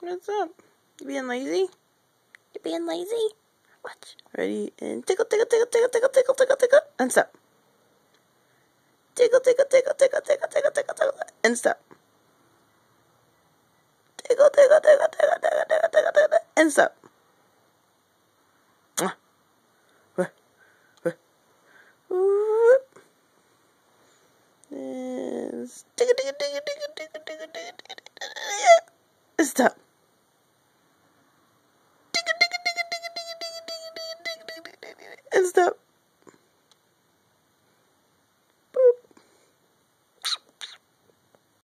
What's up? You being lazy? You being lazy? Watch. Ready? And tickle, tickle, tickle, tickle, tickle, tickle, tickle, tickle, and stop. Tickle, tickle, tickle, tickle, tickle, tickle, tickle, tickle, and stop. Tickle, tickle, tickle, tickle, tickle, tickle, tickle, tickle, and stop. Stop. and stuff.